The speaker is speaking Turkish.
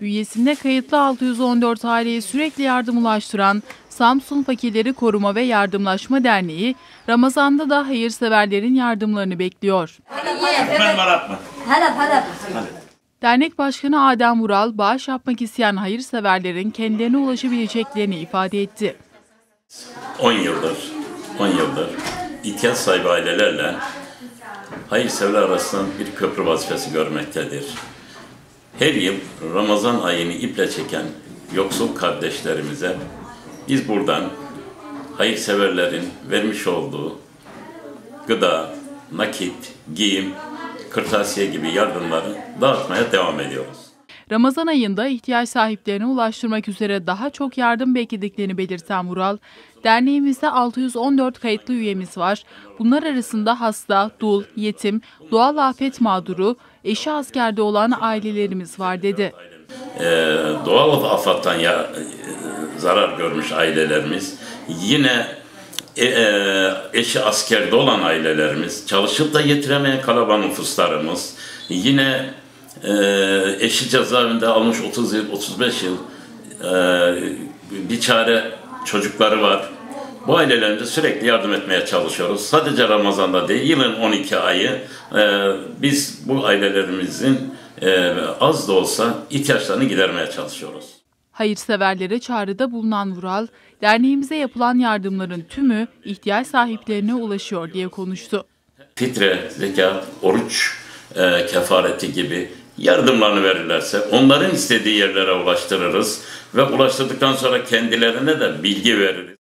bünyesinde kayıtlı 614 aileye sürekli yardım ulaştıran Samsun Fakirleri Koruma ve Yardımlaşma Derneği, Ramazan'da da hayırseverlerin yardımlarını bekliyor. Dernek Başkanı Adem Vural, bağış yapmak isteyen hayırseverlerin kendilerine ulaşabileceklerini ifade etti. 10 yıldır, 10 yıldır ihtiyaç sahibi ailelerle hayırseverler arasında bir köprü vazifesi görmektedir. Her yıl Ramazan ayını iple çeken yoksul kardeşlerimize biz buradan hayırseverlerin vermiş olduğu gıda, nakit, giyim, kırtasiye gibi yardımları dağıtmaya devam ediyoruz. Ramazan ayında ihtiyaç sahiplerine ulaştırmak üzere daha çok yardım beklediklerini belirten Vural, derneğimizde 614 kayıtlı üyemiz var. Bunlar arasında hasta, dul, yetim, doğal afet mağduru, eşi askerde olan ailelerimiz var dedi. Ee, doğal afattan ya e, zarar görmüş ailelerimiz, yine e, e, eşi askerde olan ailelerimiz, çalışıp da yetiremeyen kalabalık nüfuslarımız, yine e, eşi cezaevinde almış 30 yıl, 35 yıl e, bir çare çocukları var. Bu ailelerimize sürekli yardım etmeye çalışıyoruz. Sadece Ramazan'da değil, yılın 12 ayı e, biz bu ailelerimizin e, az da olsa ihtiyaçlarını gidermeye çalışıyoruz. Hayırseverlere çağrıda bulunan Vural, derneğimize yapılan yardımların tümü ihtiyaç sahiplerine ulaşıyor diye konuştu. Fitre, zekat, oruç e, kefareti gibi yardımlarını verirlerse onların istediği yerlere ulaştırırız ve ulaştırdıktan sonra kendilerine de bilgi veririz.